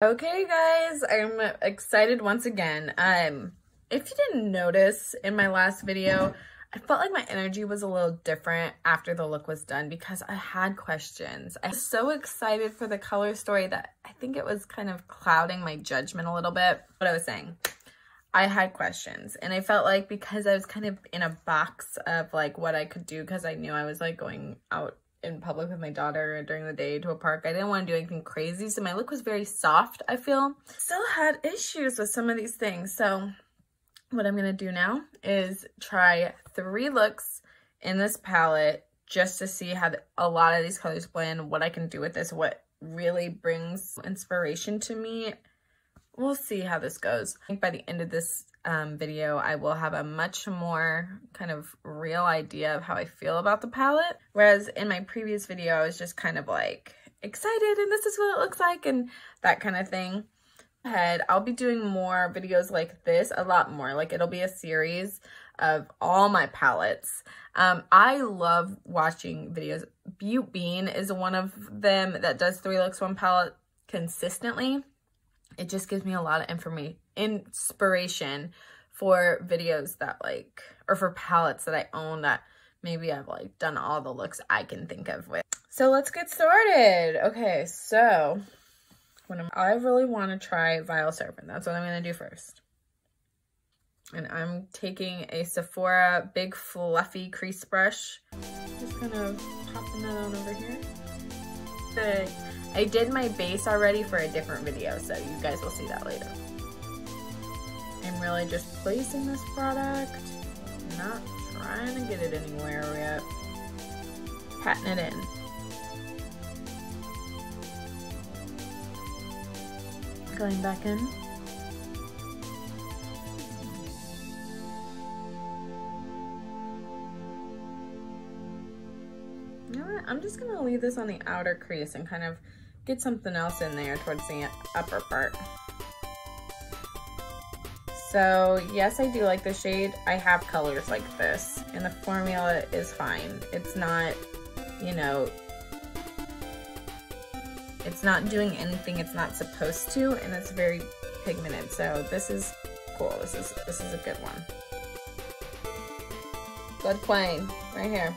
Okay guys, I'm excited once again. Um, if you didn't notice in my last video, I felt like my energy was a little different after the look was done because I had questions. I was so excited for the color story that I think it was kind of clouding my judgment a little bit. What I was saying, I had questions and I felt like because I was kind of in a box of like what I could do because I knew I was like going out in public with my daughter during the day to a park. I didn't want to do anything crazy, so my look was very soft, I feel. Still had issues with some of these things, so what I'm going to do now is try three looks in this palette just to see how a lot of these colors blend, what I can do with this, what really brings inspiration to me. We'll see how this goes. I think by the end of this um, video, I will have a much more kind of real idea of how I feel about the palette. Whereas in my previous video, I was just kind of like excited and this is what it looks like and that kind of thing. Ahead, I'll be doing more videos like this, a lot more. Like it'll be a series of all my palettes. Um, I love watching videos. Butte Bean is one of them that does three looks, one palette consistently it just gives me a lot of information, inspiration for videos that like, or for palettes that I own that maybe I've like done all the looks I can think of with. So let's get started. Okay, so when I'm, I really want to try Vile Serpent. That's what I'm going to do first. And I'm taking a Sephora big fluffy crease brush. Just kind of popping that on over here. Good. I did my base already for a different video, so you guys will see that later. I'm really just placing this product, not trying to get it anywhere yet. Patting it in. Going back in. I'm just gonna leave this on the outer crease and kind of get something else in there towards the upper part. So yes, I do like the shade. I have colors like this and the formula is fine. It's not, you know, it's not doing anything it's not supposed to and it's very pigmented. So this is cool. This is, this is a good one. Blood Queen, right here.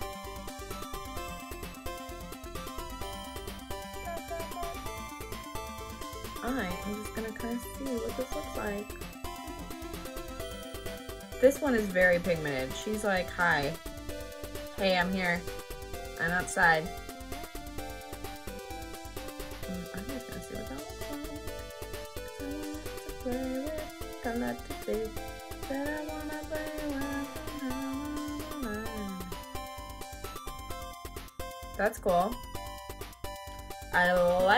See what this looks like. This one is very pigmented. She's like, hi. Hey, I'm here. I'm outside.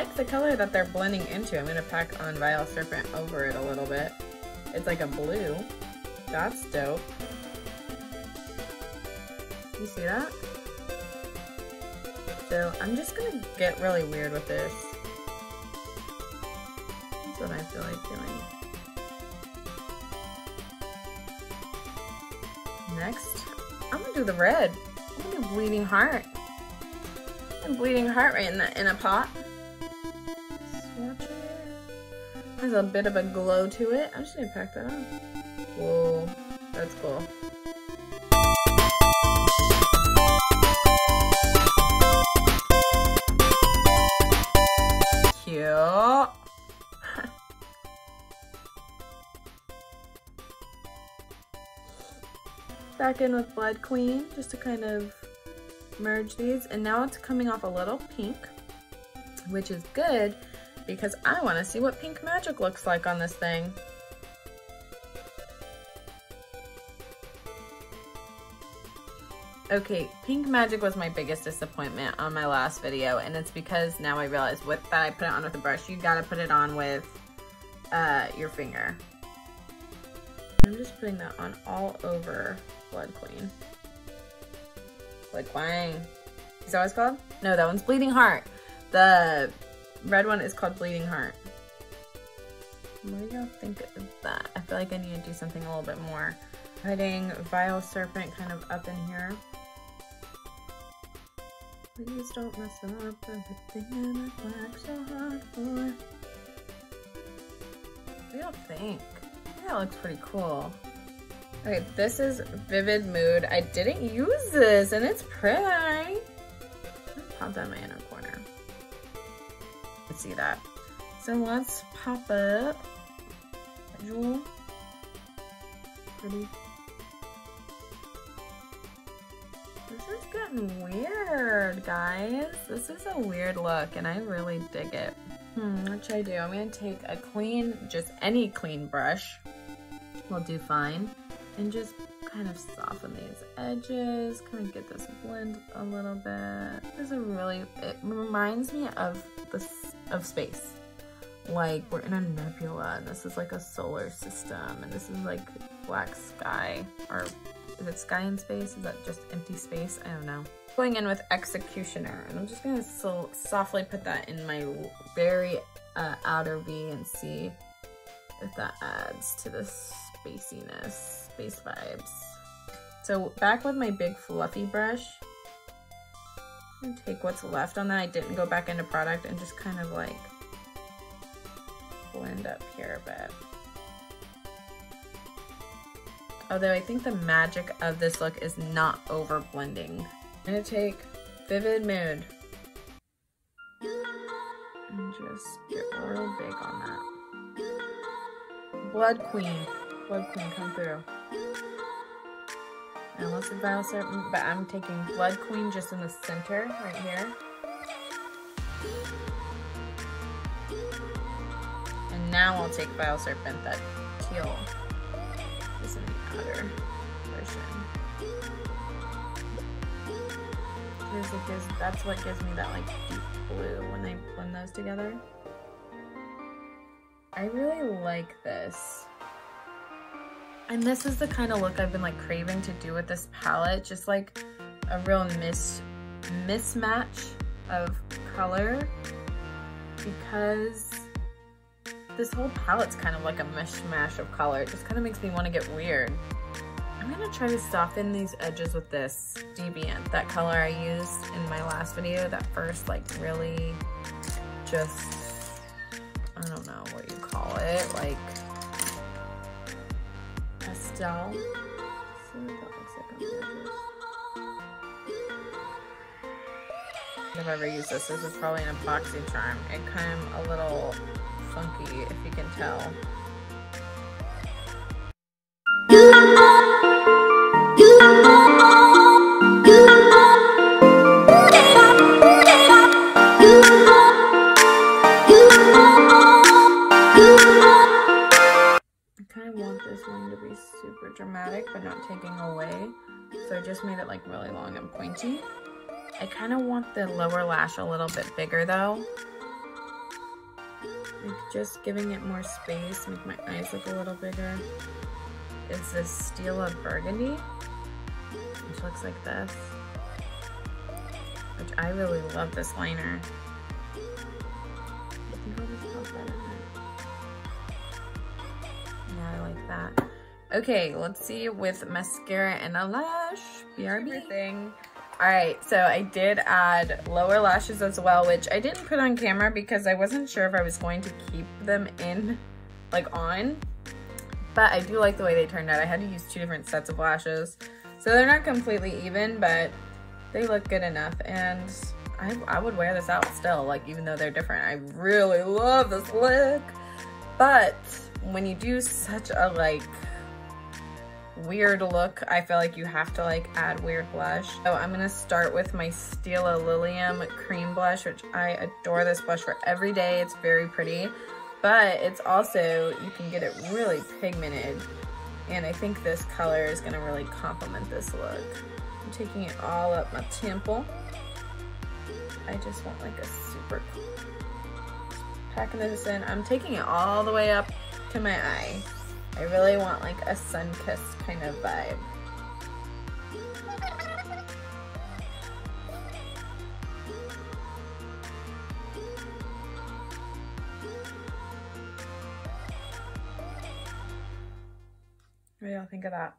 Like the color that they're blending into. I'm going to pack on Vile Serpent over it a little bit. It's like a blue. That's dope. You see that? So I'm just going to get really weird with this. That's what I feel like doing. Next, I'm going to do the red. I'm going to do Bleeding Heart I'm bleeding heart right in the in a pot. Has a bit of a glow to it. I'm just gonna pack that on. Whoa, that's cool. Cute. Back in with Blood Queen, just to kind of merge these and now it's coming off a little pink which is good because I want to see what pink magic looks like on this thing. Okay, pink magic was my biggest disappointment on my last video and it's because now I realize with that I put it on with a brush, you gotta put it on with uh, your finger. I'm just putting that on all over Blood Queen. Like, wang. Is that what it's called? No, that one's Bleeding Heart. The red one is called Bleeding Heart. What do y'all think of that? I feel like I need to do something a little bit more. Putting Vile Serpent kind of up in here. Please don't mess up everything I worked so hard for. What do y'all think? That looks pretty cool. Okay, this is Vivid Mood. I didn't use this and it's pretty. Pop in my inner Let's see that. So let's pop it. Visual. Pretty. This is getting weird, guys. This is a weird look and I really dig it. Hmm, what should I do? I'm gonna take a clean, just any clean brush We'll do fine. And just kind of soften these edges, kind of get this blend a little bit. This is a really, it reminds me of this, of space. Like we're in a nebula and this is like a solar system and this is like black sky or is it sky in space? Is that just empty space? I don't know. Going in with Executioner and I'm just gonna so softly put that in my very uh, outer V and see if that adds to the spaciness, space vibes. So back with my big fluffy brush, Take what's left on that. I didn't go back into product and just kind of like blend up here a bit. Although I think the magic of this look is not over blending. I'm gonna take Vivid Mood and just get real big on that. Blood Queen. Blood Queen, come through. And let's Vile Serpent, but I'm taking Blood Queen just in the center, right here. And now I'll take Vile Serpent, that teal is in the outer version. Gives, that's what gives me that like deep blue when I blend those together. I really like this. And this is the kind of look I've been like craving to do with this palette. Just like a real mis mismatch of color because this whole palette's kind of like a mishmash of color. It just kind of makes me want to get weird. I'm gonna try to soften these edges with this Deviant, that color I used in my last video, that first like really just, I don't know what you call it, like I've ever used this. This is probably an epoxy charm. It kind of a little funky, if you can tell. Made it like really long and pointy. I kind of want the lower lash a little bit bigger though. Like just giving it more space, make my eyes look a little bigger. Is this Stila Burgundy, which looks like this. Which I really love this liner. Yeah, I like that. Okay, let's see with mascara and a lash. BRB thing. All right, so I did add lower lashes as well, which I didn't put on camera because I wasn't sure if I was going to keep them in, like on. But I do like the way they turned out. I had to use two different sets of lashes. So they're not completely even, but they look good enough. And I, I would wear this out still, like even though they're different. I really love this look. But when you do such a like weird look, I feel like you have to like add weird blush. So I'm gonna start with my Stila Lilium cream blush, which I adore this blush for every day. It's very pretty, but it's also, you can get it really pigmented. And I think this color is gonna really complement this look. I'm taking it all up my temple. I just want like a super, packing this in. I'm taking it all the way up to my eye. I really want like a sun-kissed kind of vibe. What do y'all think of that?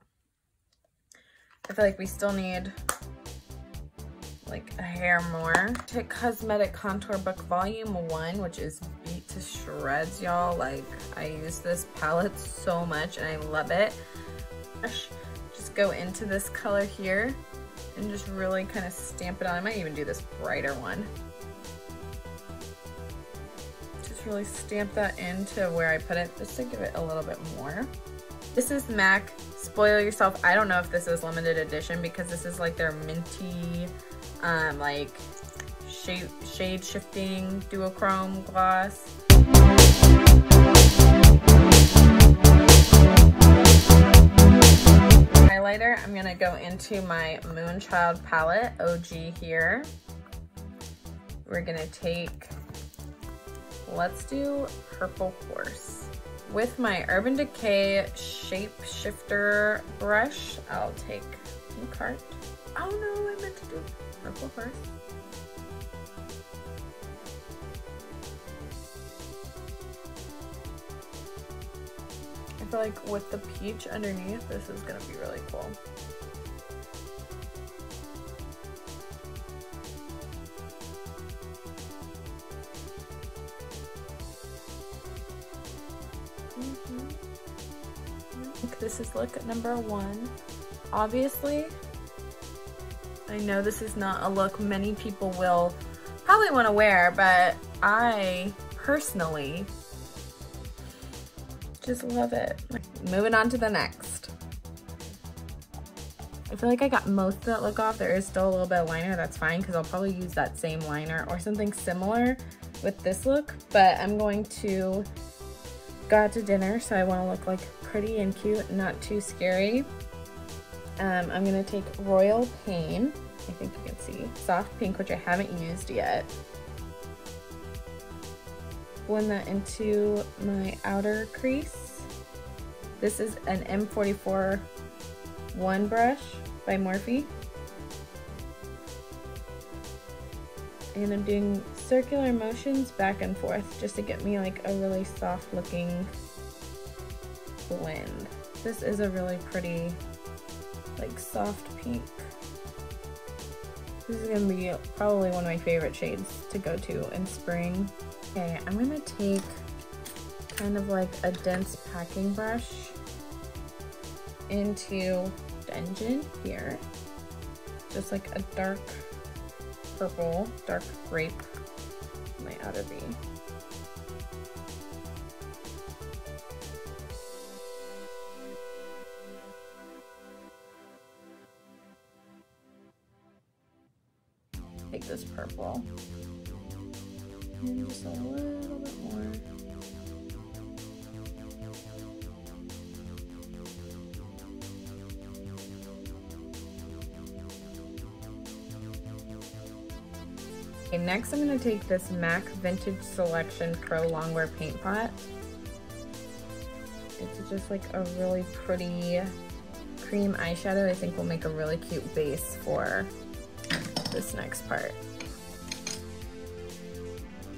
I feel like we still need like a hair more. Take Cosmetic Contour Book Volume 1, which is to shreds, y'all. Like, I use this palette so much and I love it. Just go into this color here and just really kind of stamp it on. I might even do this brighter one. Just really stamp that into where I put it just to give it a little bit more. This is MAC Spoil Yourself. I don't know if this is limited edition because this is like their minty, um, like shade, shade shifting duochrome gloss. Highlighter, I'm gonna go into my Moonchild palette, OG here. We're gonna take, let's do Purple Horse. With my Urban Decay Shapeshifter brush, I'll take Pink Heart. Oh no, I meant to do Purple Horse. Like with the peach underneath, this is gonna be really cool. Mm -hmm. This is look number one. Obviously, I know this is not a look many people will probably want to wear, but I personally just love it. Moving on to the next. I feel like I got most of that look off. There is still a little bit of liner. That's fine because I'll probably use that same liner or something similar with this look. But I'm going to go out to dinner, so I want to look like pretty and cute, not too scary. Um, I'm going to take Royal Pain. I think you can see. Soft pink, which I haven't used yet blend that into my outer crease. This is an M44 one brush by Morphe. And I'm doing circular motions back and forth just to get me like a really soft looking blend. This is a really pretty like soft pink. This is gonna be probably one of my favorite shades to go to in spring. Okay, I'm gonna take kind of like a dense packing brush into Dungeon here. Just like a dark purple, dark grape, my outer B. Take this purple just a little bit more. Okay, next I'm going to take this MAC Vintage Selection Pro Longwear Paint Pot. It's just like a really pretty cream eyeshadow. I think will make a really cute base for this next part.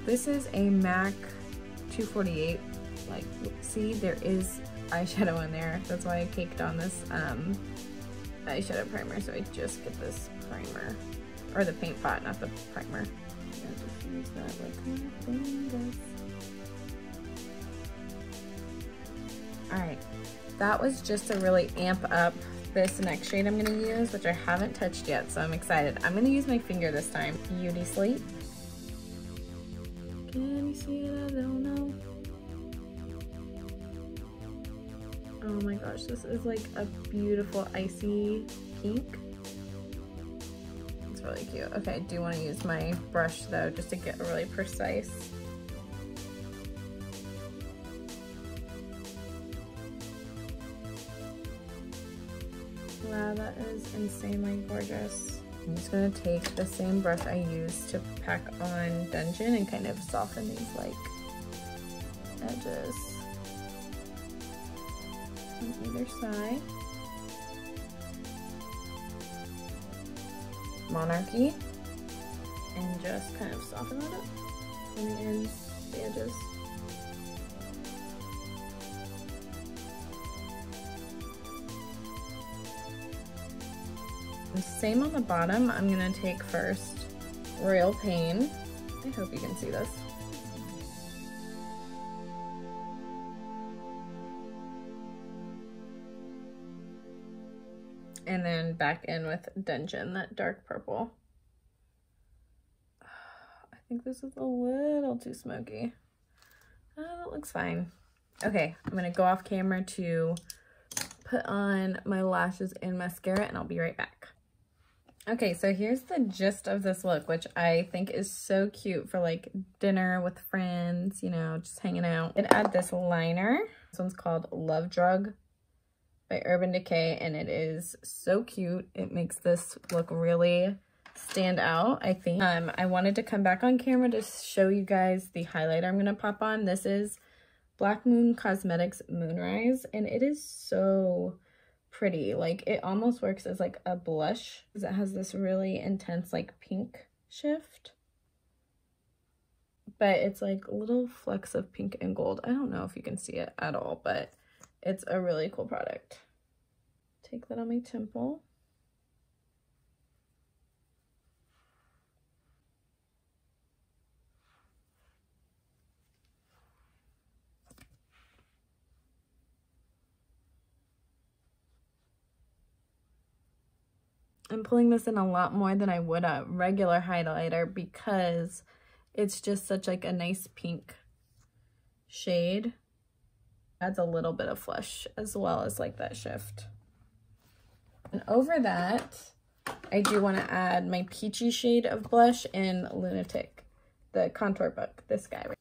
This is a MAC 248. Like, see, there is eyeshadow in there. That's why I caked on this um, eyeshadow primer. So I just get this primer. Or the paint pot, not the primer. just use that like Alright, that was just to really amp up this next shade I'm going to use, which I haven't touched yet, so I'm excited. I'm going to use my finger this time. Beauty Sleep. You see it? I don't know. Oh my gosh, this is like a beautiful icy pink. It's really cute. Okay, I do want to use my brush though, just to get really precise. Wow, that is insanely gorgeous. I'm just gonna take the same brush I used to pack on Dungeon and kind of soften these like edges on either side. Monarchy and just kind of soften that up on the ends, the edges. Same on the bottom. I'm gonna take first Royal Pain. I hope you can see this. And then back in with Dungeon, that dark purple. I think this is a little too smoky. Uh, that looks fine. Okay, I'm gonna go off camera to put on my lashes and mascara and I'll be right back. Okay, so here's the gist of this look, which I think is so cute for like dinner with friends, you know, just hanging out. It add this liner. This one's called Love Drug by Urban Decay, and it is so cute. It makes this look really stand out, I think. Um, I wanted to come back on camera to show you guys the highlighter I'm going to pop on. This is Black Moon Cosmetics Moonrise, and it is so pretty. Like, it almost works as like a blush, because it has this really intense like pink shift. But it's like little flecks of pink and gold. I don't know if you can see it at all, but it's a really cool product. Take that on my temple. I'm pulling this in a lot more than I would a regular highlighter because it's just such like a nice pink shade. Adds a little bit of flush as well as like that shift. And over that, I do want to add my peachy shade of blush in Lunatick, the contour book, this guy right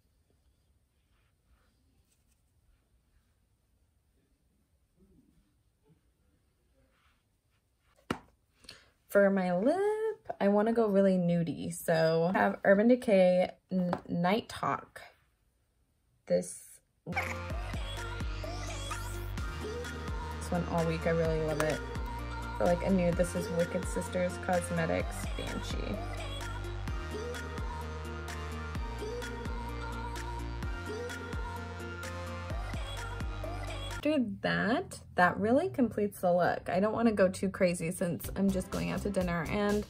For my lip, I want to go really nudie. So I have Urban Decay Night Hawk. This, this one all week. I really love it. For like a nude, this is Wicked Sisters Cosmetics Banshee. After that, that really completes the look. I don't want to go too crazy since I'm just going out to dinner and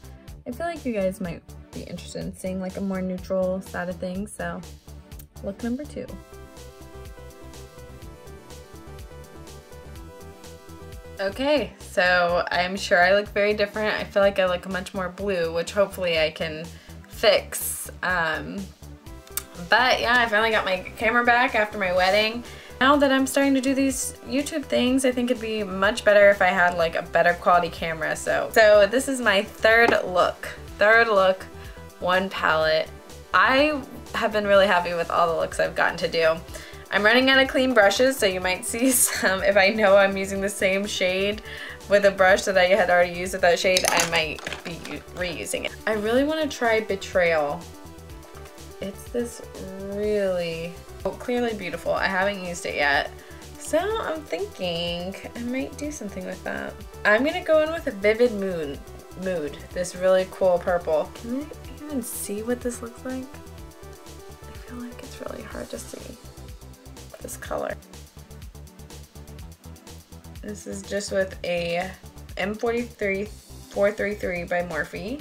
I feel like you guys might be interested in seeing like a more neutral side of things. So look number two. Okay, so I'm sure I look very different. I feel like I look much more blue, which hopefully I can fix. Um, but yeah, I finally got my camera back after my wedding. Now that I'm starting to do these YouTube things, I think it'd be much better if I had like a better quality camera. So, so this is my third look. Third look, one palette. I have been really happy with all the looks I've gotten to do. I'm running out of clean brushes, so you might see some, if I know I'm using the same shade with a brush that I had already used with that shade, I might be reusing it. I really want to try Betrayal. It's this really clearly beautiful. I haven't used it yet. So I'm thinking I might do something with that. I'm gonna go in with a Vivid Moon Mood, this really cool purple. Can I even see what this looks like? I feel like it's really hard to see this color. This is just with a M43 433 by Morphe.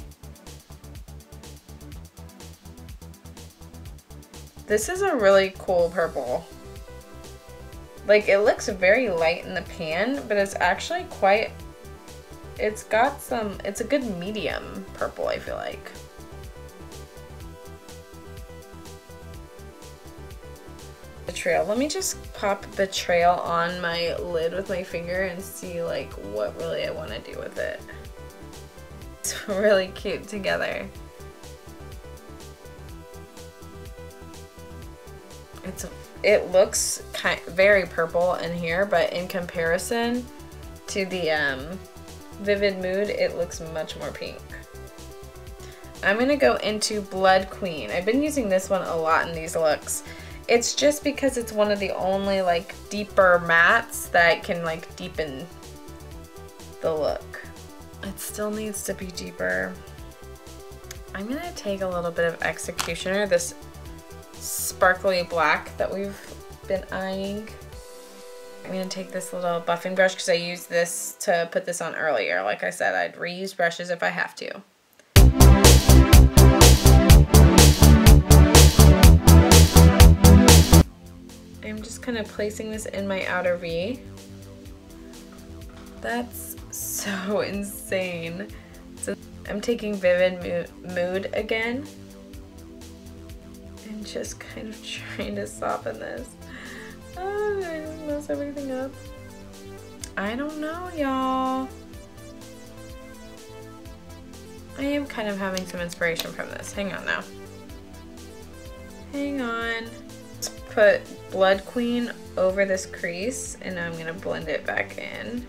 This is a really cool purple. Like, it looks very light in the pan, but it's actually quite... It's got some... It's a good medium purple, I feel like. Betrayal. Let me just pop Betrayal on my lid with my finger and see, like, what really I want to do with it. It's really cute together. It's it looks kind very purple in here, but in comparison to the um, Vivid Mood, it looks much more pink. I'm gonna go into Blood Queen. I've been using this one a lot in these looks. It's just because it's one of the only like deeper mattes that can like deepen the look. It still needs to be deeper. I'm gonna take a little bit of Executioner, this sparkly black that we've been eyeing. I'm to take this little buffing brush because I used this to put this on earlier. Like I said, I'd reuse brushes if I have to. I'm just kind of placing this in my outer V. That's so insane. So I'm taking Vivid Mood again and just kind of trying to soften this. Oh, I just mess everything up. I don't know, y'all. I am kind of having some inspiration from this. Hang on now. Hang on. Let's put Blood Queen over this crease and I'm gonna blend it back in.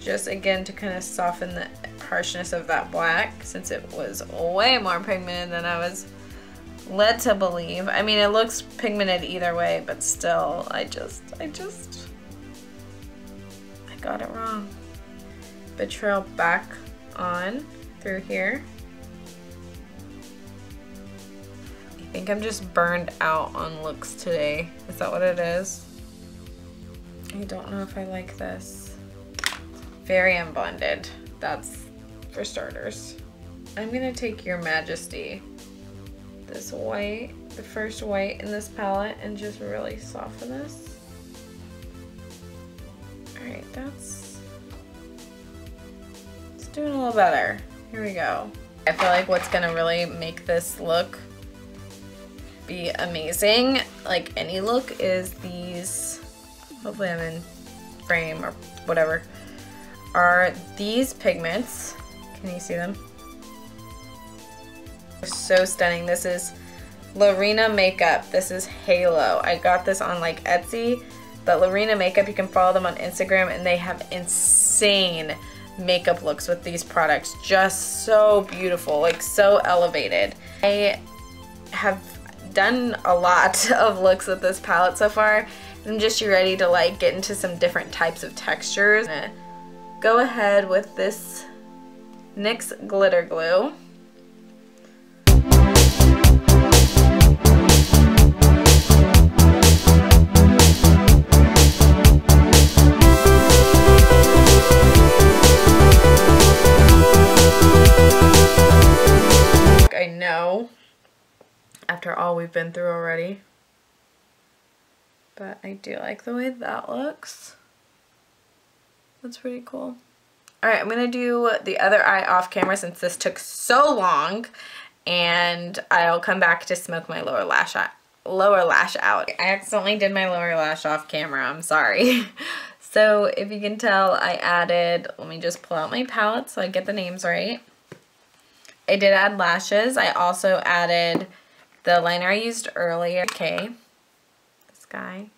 Just again to kind of soften the harshness of that black since it was way more pigmented than I was led to believe. I mean, it looks pigmented either way, but still, I just, I just, I got it wrong. Betrayal back on through here. I think I'm just burned out on looks today. Is that what it is? I don't know if I like this. Very unblended. That's for starters. I'm gonna take Your Majesty, this white, the first white in this palette, and just really soften this. Alright, that's, it's doing a little better. Here we go. I feel like what's gonna really make this look be amazing, like any look, is these, hopefully I'm in frame or whatever, are these pigments. Can you see them? So stunning. This is Lorena Makeup. This is Halo. I got this on like Etsy, but Lorena Makeup, you can follow them on Instagram and they have insane makeup looks with these products. Just so beautiful, like so elevated. I have done a lot of looks with this palette so far. I'm just ready to like get into some different types of textures. Go ahead with this NYX Glitter Glue. After all we've been through already. But I do like the way that looks. That's pretty cool. Alright, I'm going to do the other eye off camera since this took so long. And I'll come back to smoke my lower lash out. Lower lash out. I accidentally did my lower lash off camera. I'm sorry. so if you can tell, I added, let me just pull out my palette so I get the names right. I did add lashes. I also added the liner I used earlier. Okay, this guy.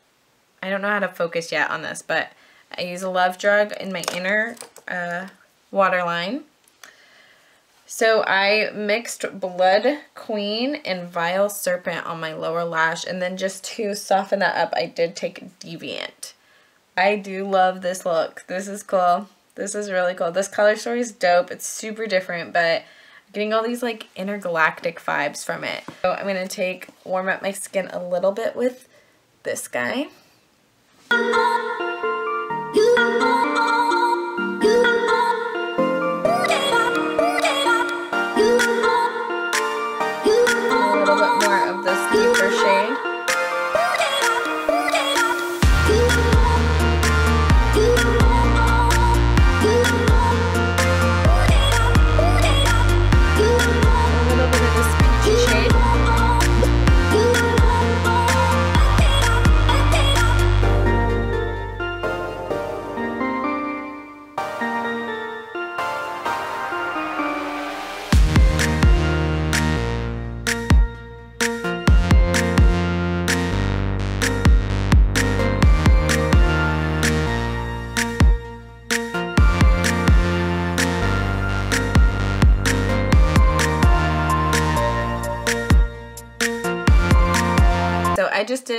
I don't know how to focus yet on this, but I use a Love Drug in my inner uh, waterline. So I mixed Blood Queen and Vile Serpent on my lower lash, and then just to soften that up, I did take Deviant. I do love this look. This is cool. This is really cool. This color story is dope. It's super different, but getting all these like intergalactic vibes from it. So I'm to take, warm up my skin a little bit with this guy.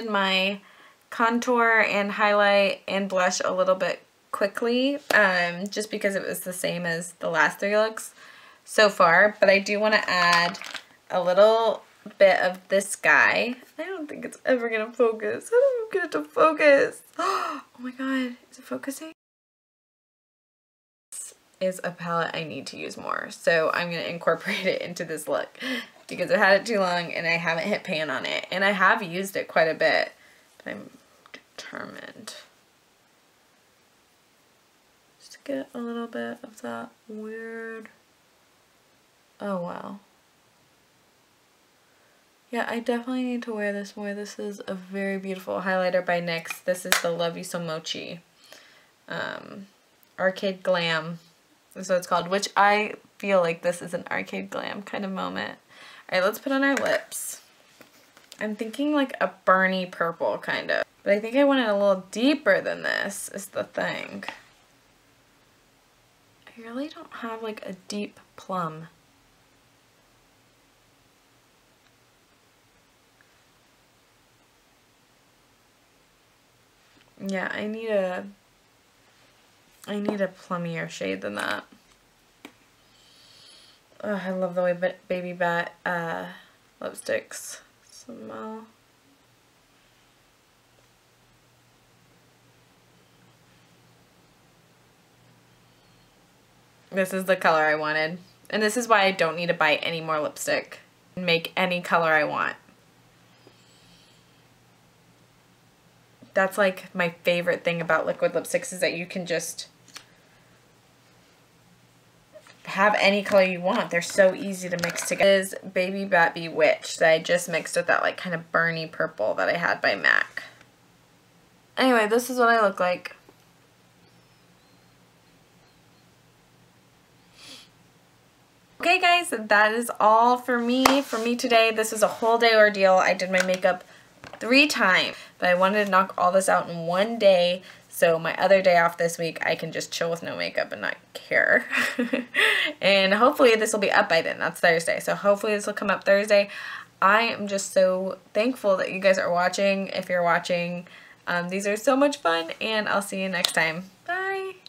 My contour and highlight and blush a little bit quickly um, just because it was the same as the last three looks so far. But I do want to add a little bit of this guy. I don't think it's ever going to focus. I don't get it to focus. Oh my god, is it focusing? This is a palette I need to use more. So I'm going to incorporate it into this look because I've had it too long and I haven't hit pan on it. And I have used it quite a bit, but I'm determined Just to get a little bit of that weird... Oh, wow. Yeah, I definitely need to wear this more. This is a very beautiful highlighter by NYX. This is the Love You So Mochi um, Arcade Glam is what it's called, which I feel like this is an Arcade Glam kind of moment. All right, let's put on our lips. I'm thinking like a Bernie purple kind of. But I think I want it a little deeper than this is the thing. I really don't have like a deep plum. Yeah, I need a I need a plummier shade than that. Oh, I love the way Baby Bat uh, lipsticks smell. This is the color I wanted. And this is why I don't need to buy any more lipstick. And make any color I want. That's like my favorite thing about liquid lipsticks is that you can just have any color you want. They're so easy to mix together. This is Baby Bat Bewitched that I just mixed with that like kind of burny purple that I had by MAC. Anyway, this is what I look like. Okay guys, that is all for me, for me today. This is a whole day ordeal. I did my makeup three times, but I wanted to knock all this out in one day so my other day off this week, I can just chill with no makeup and not care. and hopefully this will be up by then. That's Thursday. So hopefully this will come up Thursday. I am just so thankful that you guys are watching. If you're watching, um, these are so much fun and I'll see you next time. Bye.